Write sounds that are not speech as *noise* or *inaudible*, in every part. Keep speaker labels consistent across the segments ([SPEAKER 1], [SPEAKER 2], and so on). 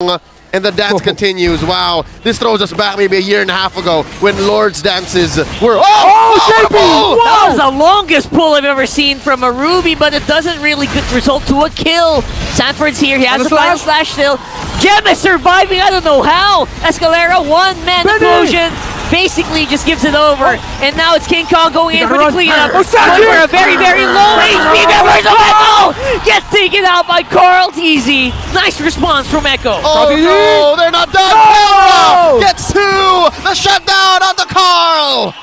[SPEAKER 1] and the dance *laughs* continues. Wow, this throws us back maybe a year and a half ago when Lord's dances were. Oh,
[SPEAKER 2] JP!
[SPEAKER 1] oh,
[SPEAKER 2] That was the longest pull I've ever seen from a Ruby, but it doesn't really result to a kill. Sanford's here. He has
[SPEAKER 3] And
[SPEAKER 2] the
[SPEAKER 3] the
[SPEAKER 2] final slash still. Gem is surviving. I don't know how. Escalera, one man
[SPEAKER 3] Ready.
[SPEAKER 2] explosion. Basically just gives it over. And now it's King Kong going in for the
[SPEAKER 3] run.
[SPEAKER 2] cleanup.
[SPEAKER 3] Oh, Saki!
[SPEAKER 2] Going for a very, very low HP. Members of Echo gets taken out by Carl Teasy. Nice response from Echo.
[SPEAKER 1] Oh no, they're not done.
[SPEAKER 3] No!
[SPEAKER 1] Kendra gets two. The shutdown on the Carl.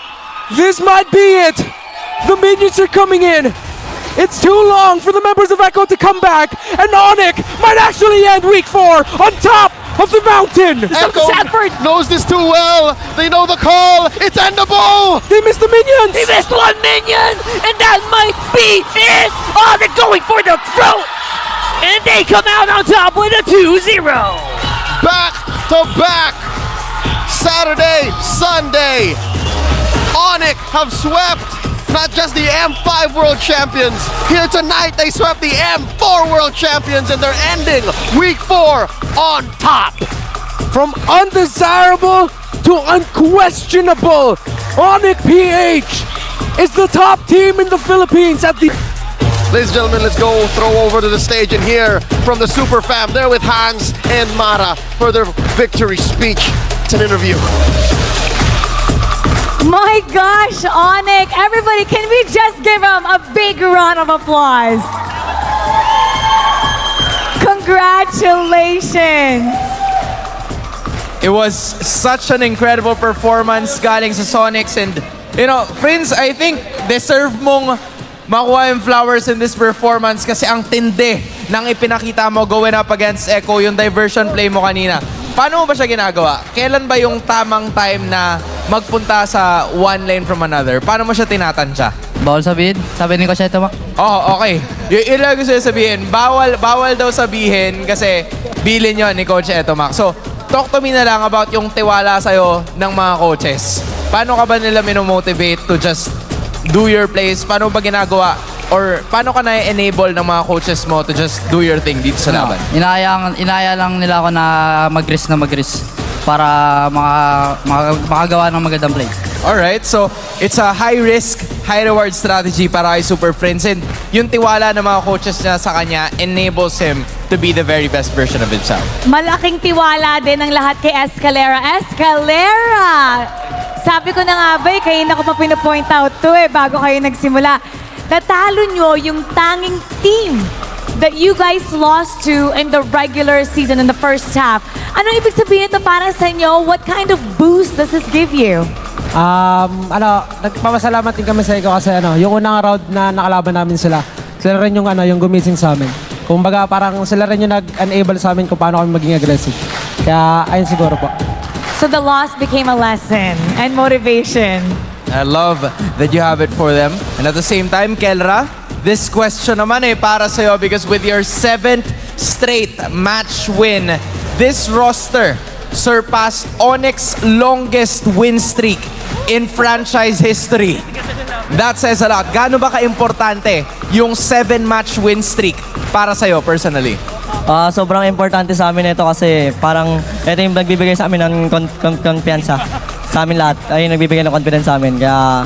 [SPEAKER 3] This might be it! The minions are coming in! It's too long for the members of Echo to come back, and Onik might actually end week four on top of the mountain!
[SPEAKER 2] up to Sanford.
[SPEAKER 1] knows this too well. They know the call. It's endable.
[SPEAKER 3] They missed the minions!
[SPEAKER 2] He missed one minion, and that might be it. Oh, they're going for the throat. And they come out on top with a 2-0.
[SPEAKER 1] Back to back. Saturday, Sunday. Onyx have swept not just the M5 World Champions. Here tonight, they swept the M4 World Champions, and they're ending week four on top.
[SPEAKER 3] From undesirable to unquestionable, Onyx PH is the top team in the Philippines at the
[SPEAKER 1] Ladies and gentlemen, let's go throw over to the stage and hear from the Super Fam. They're with Hans and Mara for their victory speech. It's an interview.
[SPEAKER 4] My gosh, Onyx, everybody, can we just give them a big round of applause? Congratulations!
[SPEAKER 5] It was such an incredible performance galing sa Sonics and you know, friends, I think they deserve mong makuha yung flowers in this performance kasi ang tindi ng ipinakita mo going up against Echo, yung diversion play mo kanina. Paano mo ba siya ginagawa? Kailan ba yung tamang time na magpunta sa one lane from another? Paano mo siya tinatansya?
[SPEAKER 6] Bawal sabihin. Sabi ni Coach Etomak.
[SPEAKER 5] Oo, okay. Y- yun lang gusto sabihin. Bawal, bawal daw sabihin kasi bilin yon ni Coach Etomac. So, talk to me na lang about yung tiwala sa'yo ng mga coaches. Paano ka ba nila minomotivate to just do your plays? Paano ba ginagawa? Or paano ka na-enable ng mga coaches mo to just do your thing dito sa laban?
[SPEAKER 6] Inaya, inaya lang nila ako na mag-risk na mag-risk para maka, maka, makagawa ng magandang play.
[SPEAKER 5] Alright, so it's a high-risk, high-reward strategy para kay Super Friends. And yung tiwala ng mga coaches niya sa kanya enables him to be the very best version of himself.
[SPEAKER 4] Malaking tiwala din ng lahat kay Escalera. Escalera! Sabi ko na nga ba, eh, kayo na ko pa pinapoint out to eh, bago kayo nagsimula. Natalo nyo yung tanging team that you guys lost to in the regular season in the first half. Anong ibig sabihin ito para sa inyo? What kind of boost does this give you?
[SPEAKER 7] Um, ano, nagpapasalamat din kami sa Iko kasi ano, yung unang round na nakalaban namin sila, sila rin yung ano, yung gumising sa amin. Kumbaga parang sila rin yung nag-enable sa amin kung paano kami maging aggressive. Kaya ayun siguro po.
[SPEAKER 4] So the loss became a lesson and motivation.
[SPEAKER 5] I love that you have it for them. And at the same time, Kelra, this question naman eh para sa'yo because with your seventh straight match win, this roster surpassed Onyx longest win streak in franchise history. That says a lot. Gaano ba ka-importante yung seven match win streak para sa'yo personally?
[SPEAKER 8] Ah, sobrang importante sa amin ito kasi parang ito yung nagbibigay sa amin ng kon- kon- konfiyansa sa amin lahat. Ay yung nagbibigay ng confidence sa amin. Kaya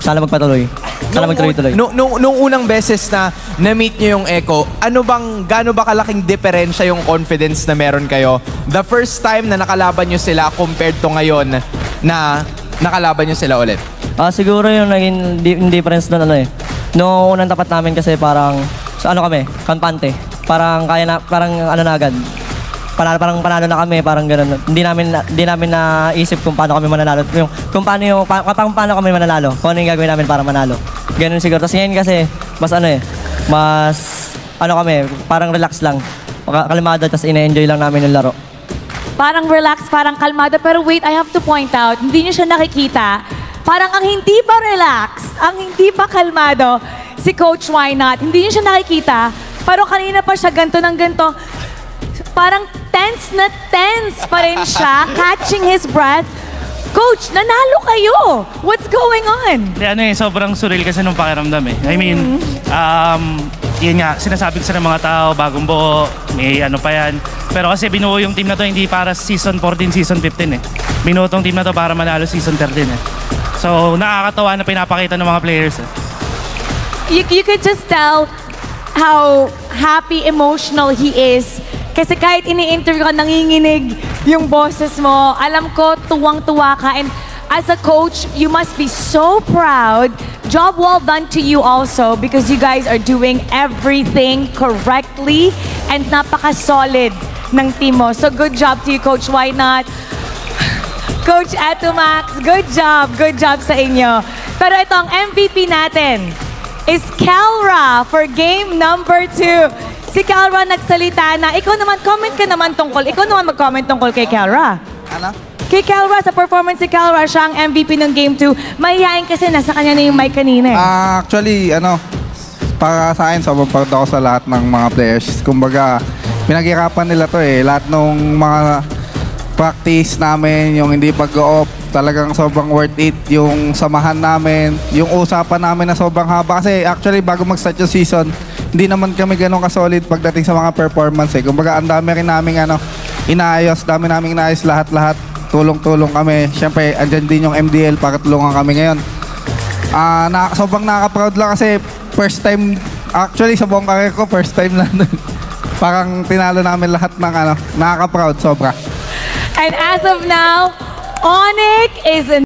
[SPEAKER 8] sana magpatuloy. Sana magtuloy-tuloy.
[SPEAKER 5] Nung, nung, nung unang beses na na-meet nyo yung Echo, ano bang, gaano ba kalaking diferensya yung confidence na meron kayo? The first time na nakalaban nyo sila compared to ngayon na nakalaban nyo sila ulit?
[SPEAKER 8] Ah, siguro yung naging di- difference doon ano eh. Noong unang tapat namin kasi parang sa ano kami, kampante. Parang kaya na parang ano na agad. Panalo, parang panalo na kami, parang gano'n. Hindi namin na- hindi namin naisip kung paano kami mananalo. Yung kung paano yung pa, pa- paano kami mananalo. Kung ano yung gagawin namin para manalo. Ganun siguro. Tapos ngayon kasi mas ano eh, mas ano kami, parang relax lang. Ka- Kalmado, tapos ina-enjoy lang namin yung laro.
[SPEAKER 4] Parang relax, parang kalmado. Pero wait, I have to point out, hindi niyo siya nakikita. Parang ang hindi pa relax, ang hindi pa kalmado, si Coach Why Not, hindi niyo siya nakikita. Pero kanina pa siya ganto ng ganto. Parang tense na tense pa rin siya, *laughs* catching his breath. Coach, nanalo kayo! What's going on?
[SPEAKER 9] Hindi, ano eh, sobrang surreal kasi nung pakiramdam eh. I mean, um, yun nga, sinasabi ko sa mga tao, bagong buo, may ano pa yan. Pero kasi binuo yung team na to hindi para season 14, season 15 eh. Binuo tong team na to para manalo season 13 eh. So nakakatawa na pinapakita ng mga players eh.
[SPEAKER 4] you, you could just tell how happy, emotional he is. Kasi kahit ini-interview ka, nanginginig yung boses mo. Alam ko, tuwang-tuwa ka. And as a coach, you must be so proud. Job well done to you also because you guys are doing everything correctly and napaka-solid ng team mo. So good job to you, Coach. Why not? *sighs* Coach Atumax, good job. Good job sa inyo. Pero ito ang MVP natin is Calra for game number two. Si Calra nagsalita na. Ikaw naman, comment ka naman tungkol. Ikaw naman mag-comment tungkol kay Calra.
[SPEAKER 10] Ano?
[SPEAKER 4] Kay Calra, sa performance si Calra, siya ang MVP ng game 2. Mahihayin kasi nasa kanya na yung mic kanina eh.
[SPEAKER 10] Ah, actually, ano, para sa akin, sobrang proud ako sa lahat ng mga players. Kumbaga, pinaghirapan nila to eh. Lahat ng mga practice namin, yung hindi pag-off, talagang sobrang worth it. Yung samahan namin, yung usapan namin na sobrang haba. Kasi actually, bago mag-start yung season, hindi naman kami ganun ka-solid pagdating sa mga performance eh. Kumbaga, ang dami rin namin ano, inaayos, dami namin inaayos lahat-lahat. Tulong-tulong kami. Siyempre, andyan din yung MDL para tulungan kami ngayon. Ah, na, sobrang nakaka-proud lang kasi first time, actually sa buong career ko, first time lang. *laughs* Parang tinalo namin lahat ng ano, nakaka-proud, sobra.
[SPEAKER 4] And as of now, Onyx is in